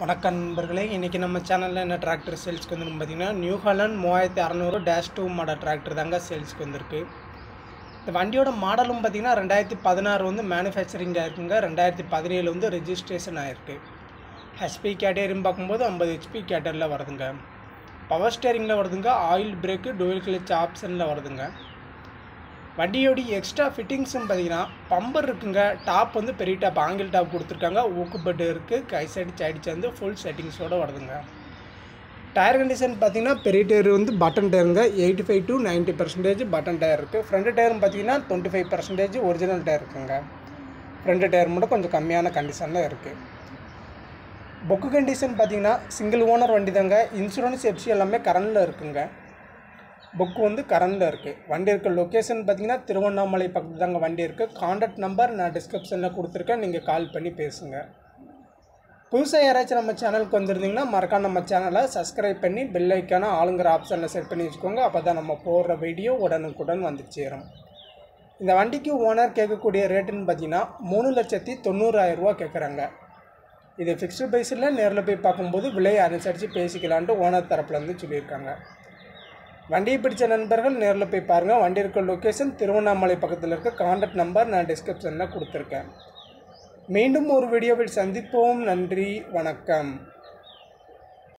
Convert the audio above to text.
வணக்கம் நண்பர்களே இன்றைக்கி நம்ம சேனலில் என்ன டிராக்டர் சேல்ஸ்க்கு வந்துருக்கு பார்த்தீங்கன்னா நியூ ஹாலண்ட் மூவாயிரத்தி அறநூறு டேஷ் டூ மாடல் டிராக்டர் தாங்க சேல்ஸ்க்கு வந்திருக்கு. இந்த வண்டியோட மாடலும் பார்த்தீங்கன்னா ரெண்டாயிரத்தி பதினாறு வந்து மேனுஃபேக்சரிங்கில் இருக்குங்க. ரெண்டாயிரத்தி பதினேழு வந்து ரெஜிஸ்ட்ரேஷன் ஆகிருக்கு ஹெச்பி கேட்டகரின்னு பார்க்கும்போது ஐம்பது ஹெச்பி கேட்டரியில் வருதுங்க. பவர் ஸ்டேரிங்கில் வருதுங்க. ஆயில் பிரேக்கு டூயல் கிளச் ஆப்ஷனில் வருதுங்க. வண்டியோடைய எக்ஸ்ட்ரா ஃபிட்டிங்ஸ்னு பார்த்தீங்கன்னா பம்பர் இருக்குங்க. டாப் வந்து பெரிய டாப் ஆங்கிள் டாப் கொடுத்துருக்காங்க. ஊக்கு பெட் இருக்குது கை சைடு சைடு சேர்ந்து ஃபுல் செட்டிங்ஸோடு வருதுங்க. டயர் கண்டிஷன் பார்த்தீங்கன்னா பெரிய டயர் வந்து button டயருங்க eighty five to ninety percentage button tyre இருக்குது ஃப்ரண்ட் டயர்னு பார்த்தீங்கன்னா twenty five percentage original tyre இருக்குங்க. ஃப்ரண்ட் டயர் மட்டும் கொஞ்சம் கம்மியான கண்டிஷனில் இருக்குது புக்கு கண்டிஷன் பார்த்தீங்கன்னா சிங்கிள் ஓனர் வண்டி தாங்க இன்சூரன்ஸ் எஃப்சி எல்லாமே கரண்டில் இருக்குங்க. புக் வந்து கரண்டில் இருக்குது வண்டி இருக்க லொக்கேஷன் பார்த்தீங்கன்னா திருவண்ணாமலை பக்கத்து தாங்க வண்டி இருக்குது காண்டாக்ட் நம்பர் நான் டிஸ்கிரிப்ஷனில் கொடுத்துருக்கேன். நீங்கள் கால் பண்ணி பேசுங்க. புதுசாக யாராச்சும் நம்ம சேனலுக்கு வந்திருந்தீங்கன்னா மறக்காம நம்ம சேனலை சப்ஸ்கிரைப் பண்ணி பெல் ஐக்கான ஆளுங்கிற ஆப்ஷனில் செட் பண்ணி வச்சுக்கோங்க. அப்போ தான் நம்ம போடுற வீடியோ உடனுக்குடன் வந்து சேரும். இந்த வண்டிக்கு ஓனர் கேட்கக்கூடிய ரேட்டுன்னு பார்த்தீங்கன்னா மூணு லட்சத்தி தொண்ணூறாயிரரூவா கேட்குறாங்க. இது ஃபிக்ஸ்டு ப்ரைஸில் நேரில் போய் பார்க்கும்போது விலையை அனுசரித்து பேசிக்கலான்ட்டு ஓனர் தரப்புலேருந்து சொல்லியிருக்காங்க. வண்டியை பிடிச்ச நண்பர்கள் நேரில் போய் பாருங்கள் வண்டி இருக்க லொக்கேஷன் திருவண்ணாமலை பக்கத்தில் இருக்க கான்டாக்ட் நம்பர் நான் டிஸ்கிரிப்ஷனில் கொடுத்துருக்கேன். மீண்டும் ஒரு வீடியோவில் சந்திப்போம். நன்றி. வணக்கம்.